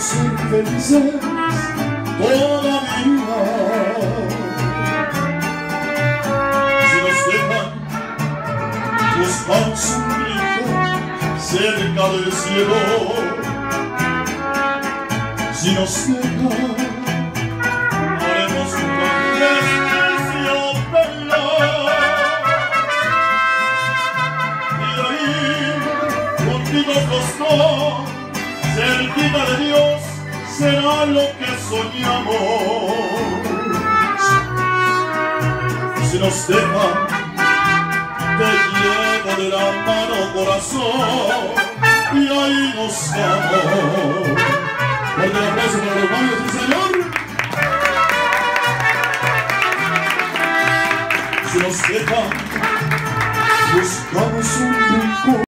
ser felices todavía. Si nos dejan, buscamos un brillo cerca del cielo. Si nos dejan, contigo cerquita de Dios, será lo que soñamos. Si nos dejan, te llevo de la mano corazón y ahí nos vamos. Fuerte aplauso para los manos, señor. Si nos dejan, buscamos